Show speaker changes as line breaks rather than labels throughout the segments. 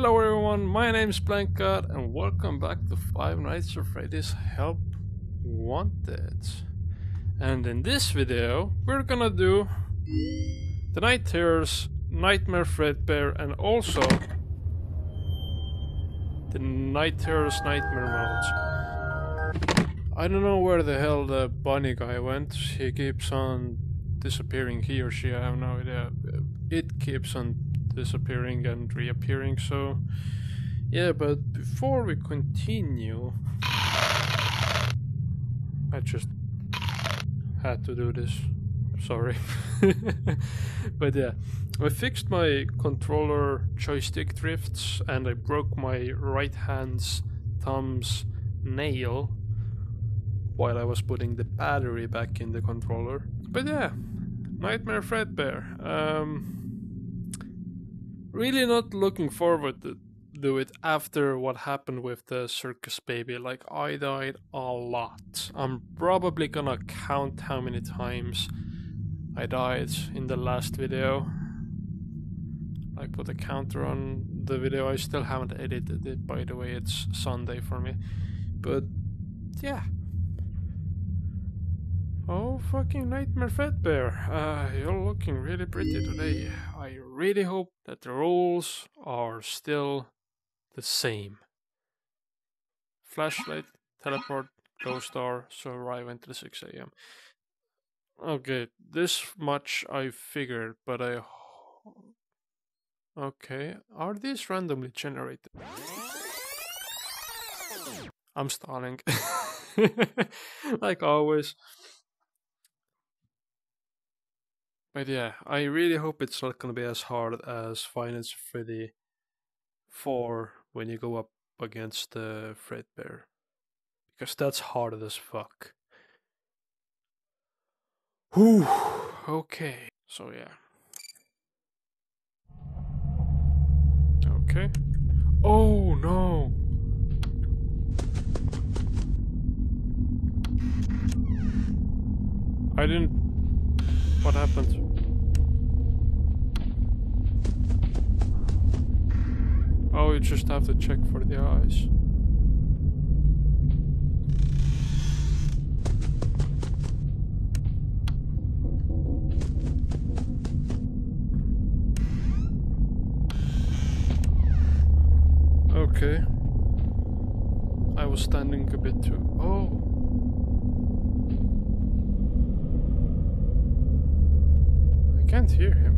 Hello everyone, my name is Blankgod and welcome back to Five Nights at Freddy's Help Wanted. And in this video, we're gonna do the Night Terrors, Nightmare Fredbear and also the Night Terrors Nightmare modes. I don't know where the hell the bunny guy went, he keeps on disappearing, he or she, I have no idea. It keeps on disappearing and reappearing. So, yeah, but before we continue, I just had to do this. Sorry. but yeah, I fixed my controller joystick drifts and I broke my right hand's thumb's nail while I was putting the battery back in the controller. But yeah, Nightmare Fredbear. Um, really not looking forward to do it after what happened with the circus baby. Like I died a lot. I'm probably gonna count how many times I died in the last video. I put a counter on the video. I still haven't edited it by the way, it's Sunday for me. But yeah. Oh, fucking Nightmare Fredbear. Uh, you're looking really pretty today. I really hope that the rules are still the same. Flashlight, teleport, ghost star, so arrive until 6 a.m. Okay, this much I figured, but I... Okay, are these randomly generated? I'm stalling. like always. But yeah, I really hope it's not gonna be as hard as Final Freddy 4 when you go up against the Fredbear. Because that's hard as fuck. Whew, okay. So yeah. Okay. Oh no! I didn't what happened? Oh, you just have to check for the eyes. Okay. I was standing a bit too. Oh. I can't hear him.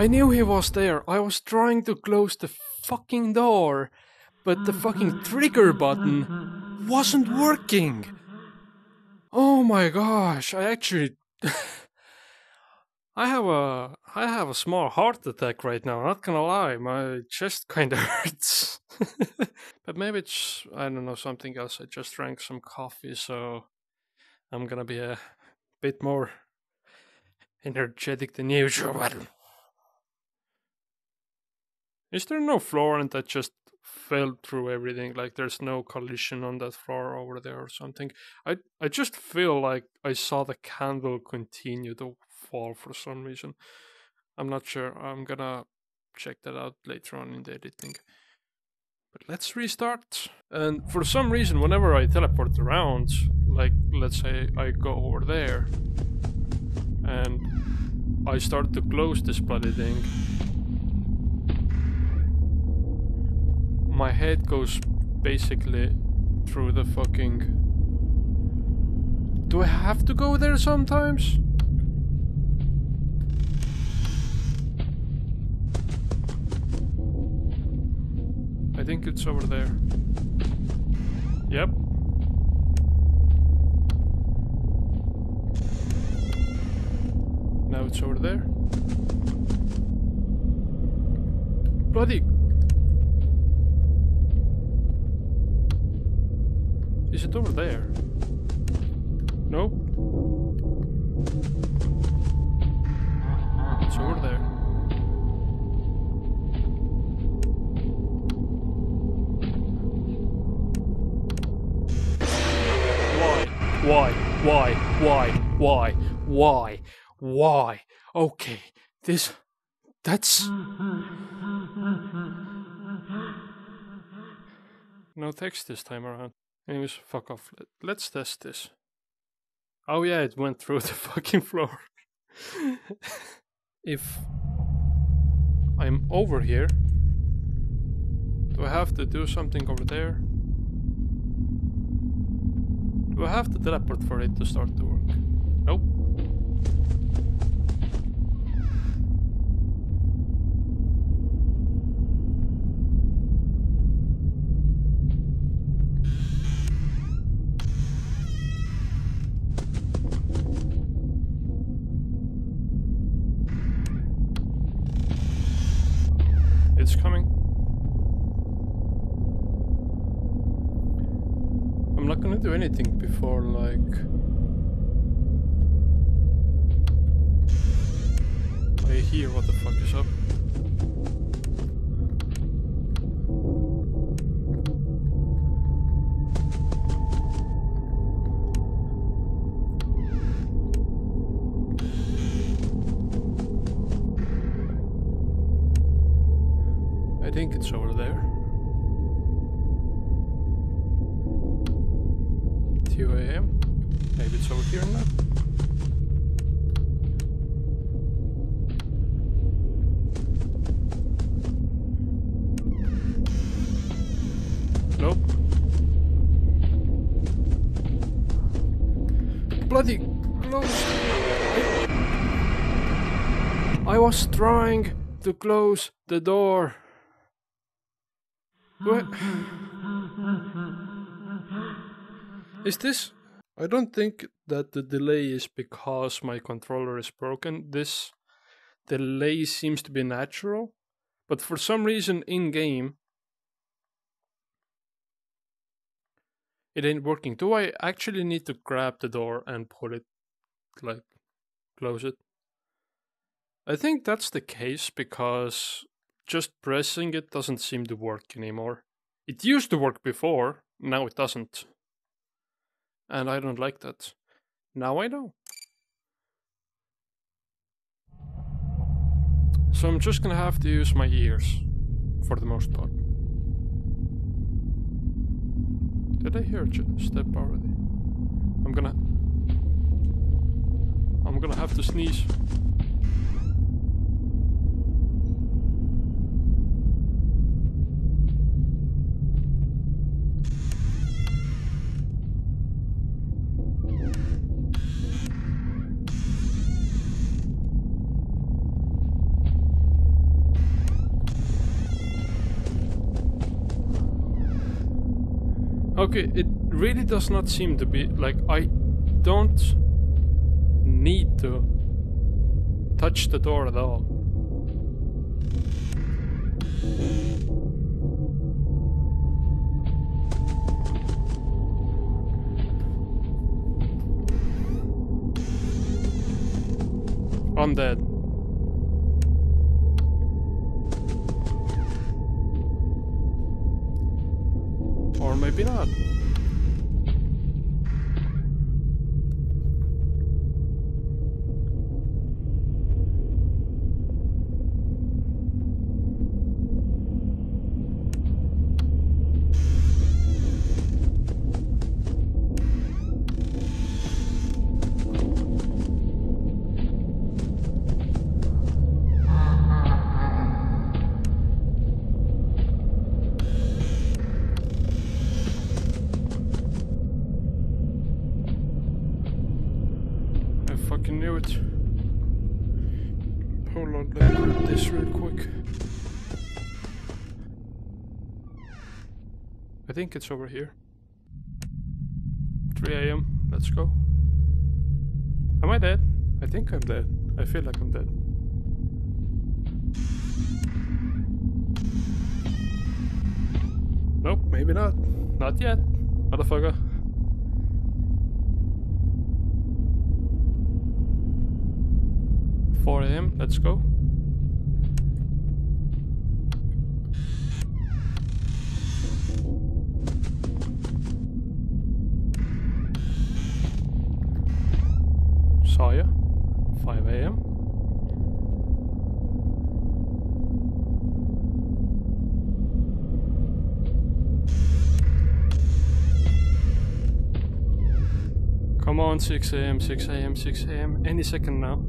I knew he was there. I was trying to close the fucking door, but the fucking trigger button wasn't working. Oh my gosh, I actually I have a I have a small heart attack right now, not gonna lie, my chest kinda hurts. but maybe it's I don't know, something else. I just drank some coffee, so I'm gonna be a bit more energetic than usual. Is there no floor and that just fell through everything. Like there's no collision on that floor over there or something. I I just feel like I saw the candle continue to fall for some reason. I'm not sure. I'm gonna check that out later on in the editing. But let's restart. And for some reason, whenever I teleport around, like let's say I go over there and I start to close this bloody thing, my head goes basically through the fucking... Do I have to go there sometimes? I think it's over there. Yep. Now it's over there. Bloody Is it over there? Nope. It's over there. Why? Why? Why? Why? Why? Why? Why? Okay, this. That's. No text this time around. Anyways, fuck off. Let- Let's test this. Oh yeah, it went through the fucking floor. if I'm over here, do I have to do something over there? Do I have to teleport for it to start to work? Nope. Like. I hear what the fuck is up. I think it's over there. Maybe it's over here now. Nope. Bloody close! I was trying to close the door. What? Is this? I don't think that the delay is because my controller is broken. This delay seems to be natural, but for some reason in game it ain't working. Do I actually need to grab the door and pull it, like, close it? I think that's the case because just pressing it doesn't seem to work anymore. It used to work before, now it doesn't. And I don't like that. Now I know. So I'm just gonna have to use my ears for the most part. Did I hear a step already? I'm gonna. I'm gonna have to sneeze. Okay, it really does not seem to be like I don't need to touch the door at all. I'm dead. Or maybe think it's over here. 3 a.m. Let's go. Am I dead? I think I'm dead. I feel like I'm dead. Nope, maybe not. Not yet, motherfucker. Four a.m. Let's go. Ya. 5 a.m. Come on, 6 a.m., 6 a.m., 6 a.m. Any second now.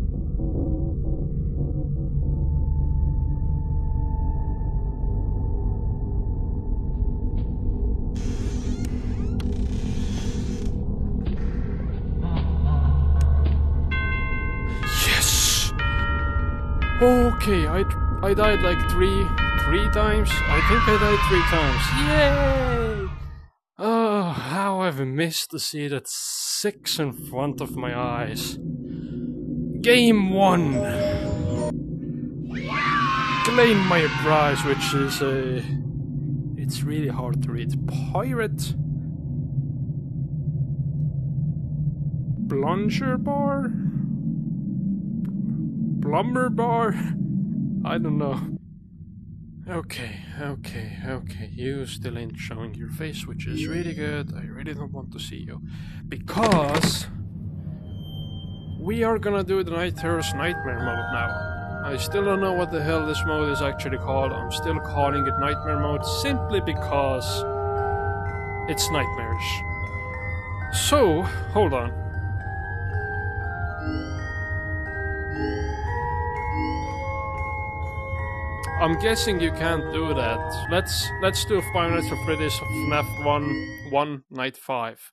Okay, I, I died like three, three times. I think I died three times. Yay! Oh, how I've missed to see that six in front of my eyes. Game one. Claim my prize, which is a. It's really hard to read. Pirate. Plunger bar? Plumber bar? I don't know. Okay, okay, okay. You still ain't showing your face, which is really good. I really don't want to see you. Because we are gonna do the Night Terror's Nightmare mode now. I still don't know what the hell this mode is actually called. I'm still calling it Nightmare mode simply because it's nightmarish. So, hold on. I'm guessing you can't do that. Let's let's do Five Nights at Freddy's FNAF 1 1 Night 5.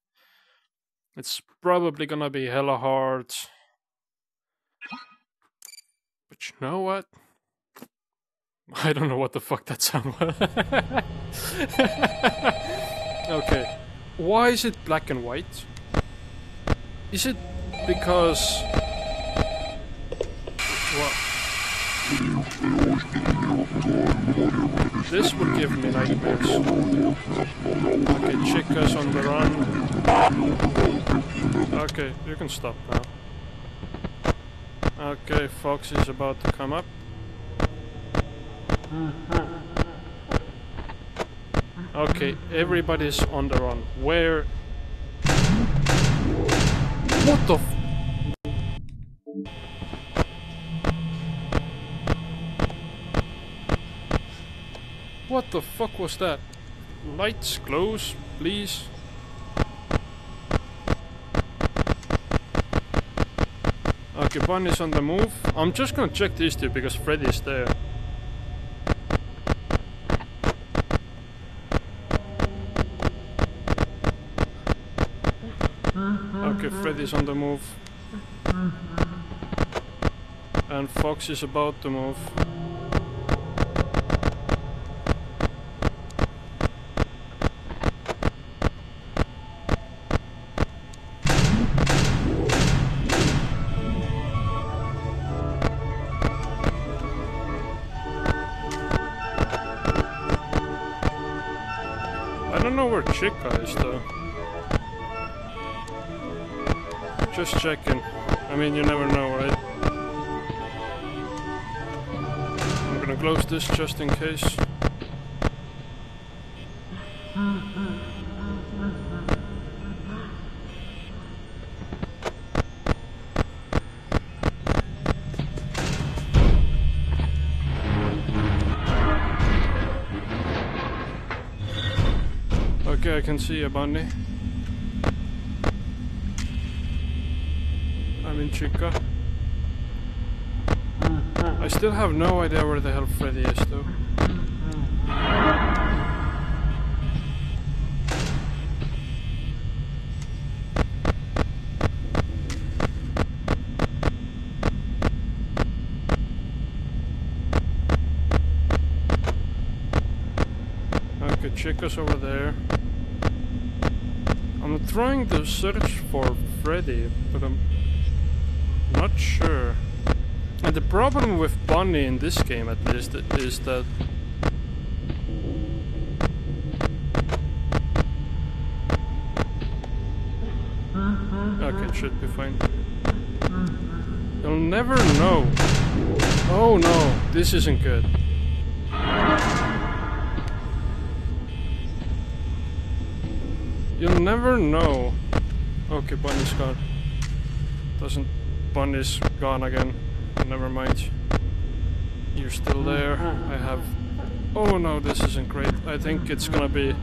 It's probably gonna be hella hard. But you know what? I don't know what the fuck that sound was. okay. Why is it black and white? Is it because what? This would give me nightmares. Okay, Chica's on the run. Okay, you can stop now. Okay, Fox is about to come up. Okay, everybody's on the run. Where? What the What the fuck was that? Lights close, please. Okay, Bunny's on the move. I'm just gonna check these two because Freddy's there. Okay, Freddy's on the move. And Fox is about to move. Know where though. Just checking. I mean, you never know, right? I'm gonna close this just in case. I can see you, Bunny. I'm in Chica. I still have no idea where the hell Freddy is, though. Chica's over there. Trying to search for Freddy, but I'm not sure. And the problem with Bonnie in this game, at least, is that Okay, it should be fine. You'll never know. Oh no, this isn't good. Never know. Okay, Bunny Scott. Doesn't Bunny's gone again. Never mind. You're still there. I have... Oh no, this isn't great. I think it's gonna be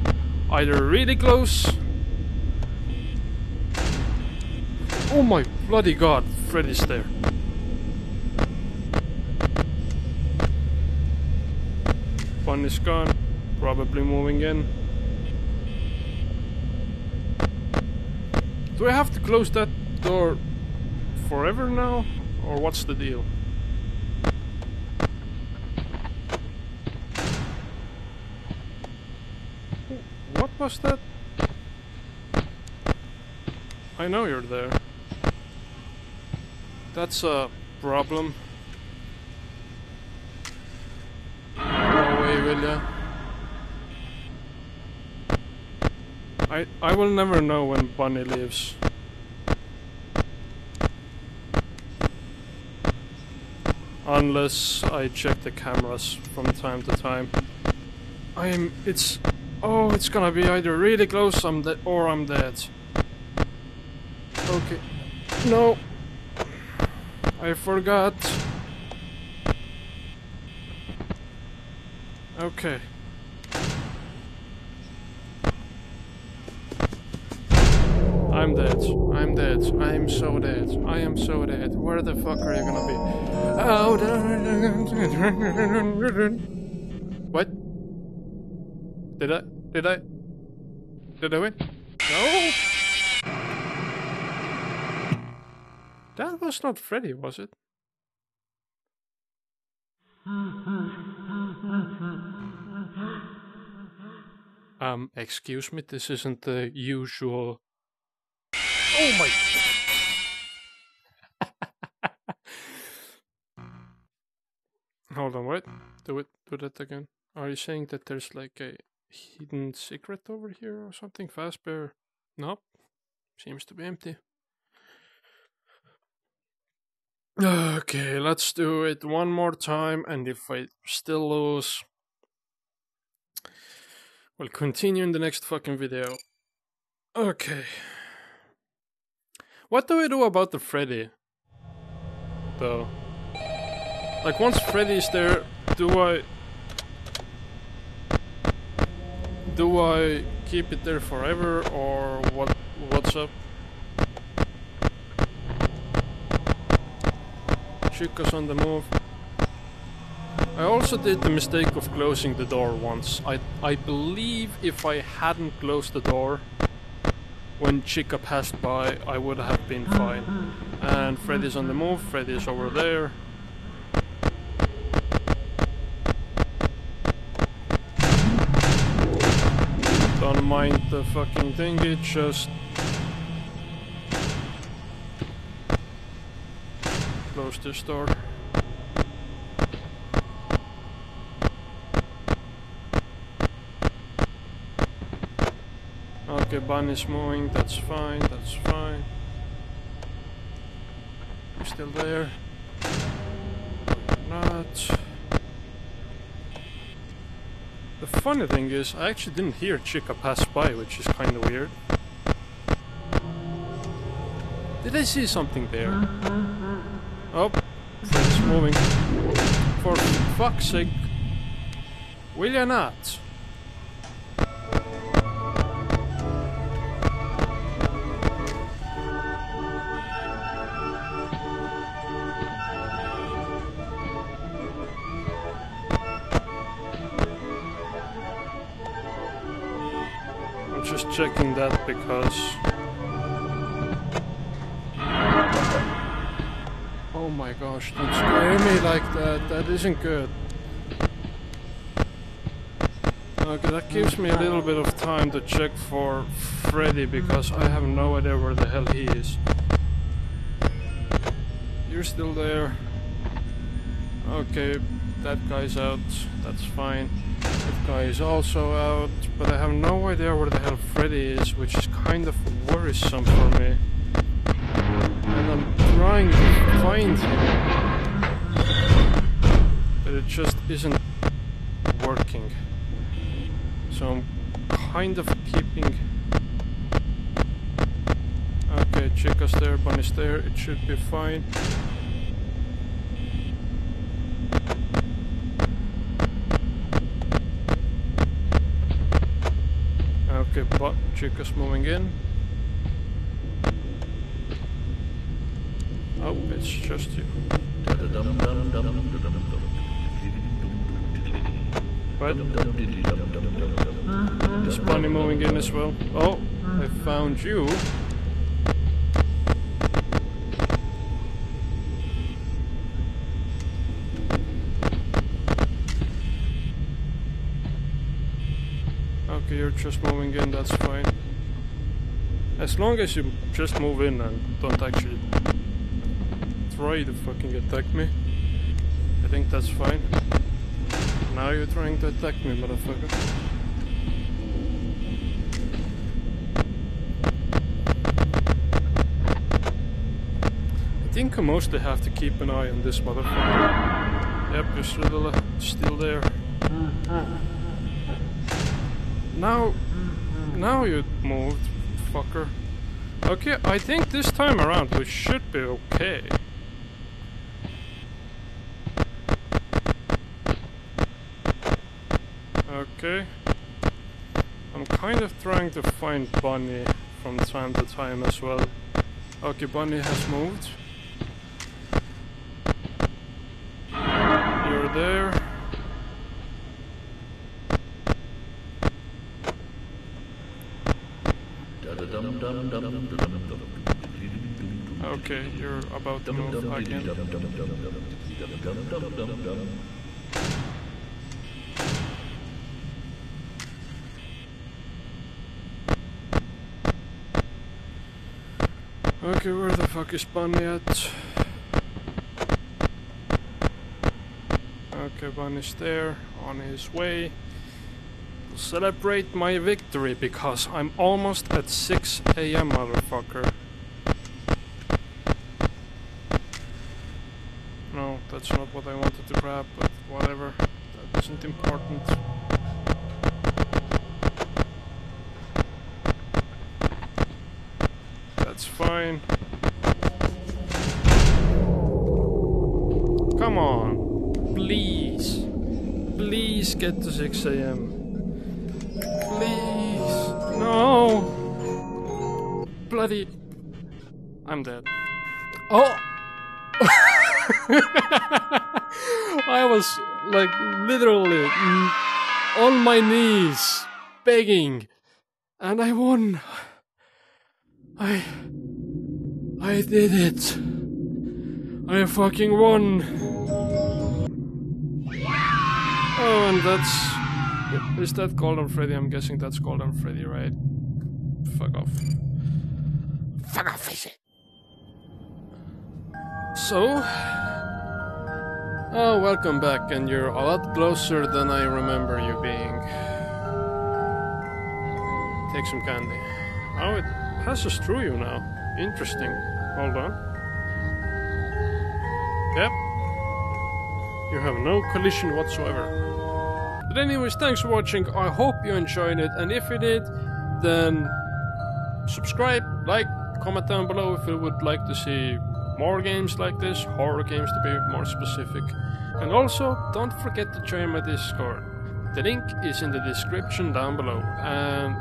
either really close... Oh my bloody god, Freddy's there. Bunny's gone. Probably moving in. Do I have to close that door forever now? Or what's the deal? What was that? I know you're there. That's a problem. I, I will never know when Bunny leaves. Unless I check the cameras from time to time. I am... it's... Oh, it's gonna be either really close I'm dead or I'm dead. Okay. No. I forgot. Okay. I'm dead. I'm dead. I'm so dead. I am so dead. Where the fuck are you gonna be? Oh, what? Did I? Did I? Did I win? No! That was not Freddy, was it? Um, excuse me, this isn't the usual Oh my. Hold on, what? Do it, do that again. Are you saying that there's like a hidden secret over here or something? Fazbear? Nope. Seems to be empty. Okay, let's do it one more time, and if I still lose, we'll continue in the next fucking video. Okay. What do we do about the Freddy? Though. Like once Freddy's there, do I... Do I keep it there forever or what? what's up? Chica's on the move. I also did the mistake of closing the door once. I, I believe if I hadn't closed the door, when Chica passed by, I would have been ah, fine. Ah. And Freddy's on the move, Freddy's over there. Don't mind the fucking thingy, just... Close this door. Okay, is moving, that's fine, that's fine. You're still there. Not. The funny thing is, I actually didn't hear Chica pass by, which is kinda weird. Did I see something there? Oh, it's moving. For fuck's sake. Will you not? Because... Oh my gosh, don't scare me like that, that isn't good. Okay, that gives me a little bit of time to check for Freddy because I have no idea where the hell he is. You're still there. Okay, that guy's out, that's fine. That guy is also out, but I have no idea where the hell Freddy is, which is kind of worrisome for me. And I'm trying to find him, but it just isn't working. So I'm kind of keeping... Okay, Okay, Chica's there, Bunny's there, it should be fine. Okay, but Chica's moving in. Oh, it's just you. What? Is Bunny moving in as well? Oh, I found you. Okay, just moving in, that's fine. As long as you just move in and don't actually try to fucking attack me. I think that's fine. Now you're trying to attack me, motherfucker. I think I mostly have to keep an eye on this motherfucker. Yep, you're still, uh, still there. Now, now you moved, fucker. Okay, I think this time around we should be okay. Okay. I'm kind of trying to find Bunny from time to time as well. Okay, Bunny has moved. You're there. Okay, you're about to move again. Okay, where the fuck is Bunny at? Okay, Bunny's there, on his way. Celebrate my victory because I'm almost at 6 am, motherfucker. No, that's not what I wanted to grab, but whatever. That isn't important. That's fine. Come on. Please. Please get to 6 a.m. Bloody. I'm dead. Oh! I was like literally on my knees begging and I won. I. I did it. I fucking won. Oh, and that's. Is that Golden Freddy? I'm guessing that's Golden Freddy, right? Fuck off. So. Oh, welcome back, and you're a lot closer than I remember you being. Take some candy. Oh, it passes through you now. Interesting. Hold on. Yep. You have no collision whatsoever. But anyways, thanks for watching. I hope you enjoyed it. And if you did, then subscribe, like, comment down below if you would like to see more games like this, horror games to be more specific. And also, don't forget to join my Discord. The link is in the description down below. And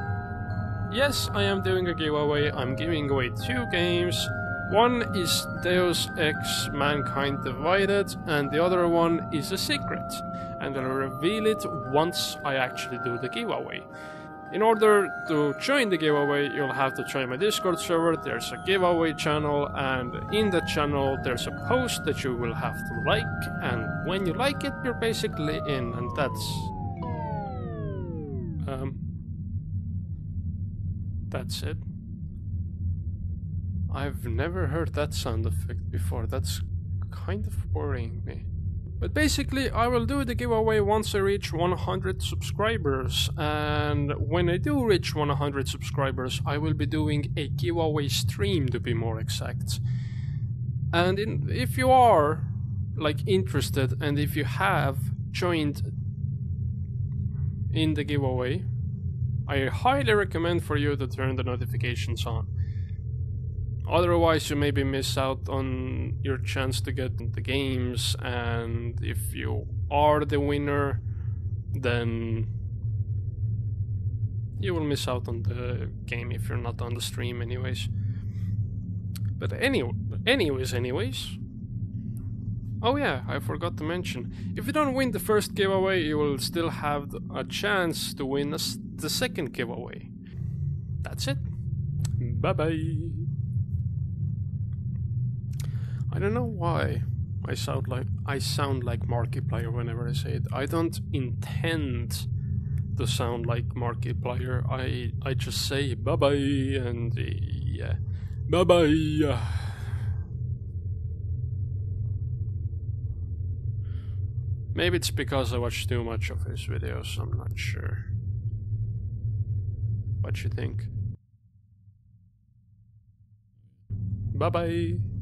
yes, I am doing a giveaway. I'm giving away two games. One is Deus Ex Mankind Divided, and the other one is a secret. And I'll reveal it once I actually do the giveaway. In order to join the giveaway, you'll have to join my Discord server. There's a giveaway channel, and in the channel, there's a post that you will have to like. And when you like it, you're basically in, and that's. Um. That's it. I've never heard that sound effect before. That's kind of worrying me. But basically, I will do the giveaway once I reach 100 subscribers. And when I do reach 100 subscribers, I will be doing a giveaway stream to be more exact. And in, if you are like interested and if you have joined in the giveaway, I highly recommend for you to turn the notifications on. Otherwise, you maybe miss out on your chance to get the games, and if you are the winner, then you will miss out on the game if you're not on the stream, anyways. But anyway, anyways, anyways. Oh yeah, I forgot to mention. If you don't win the first giveaway, you will still have a chance to win the second giveaway. That's it. Bye bye. I don't know why I sound like I sound like Markiplier whenever I say it. I don't intend to sound like Markiplier. I I just say bye bye and uh, yeah, bye bye. Maybe it's because I watch too much of his videos. I'm not sure. What you think? Bye bye.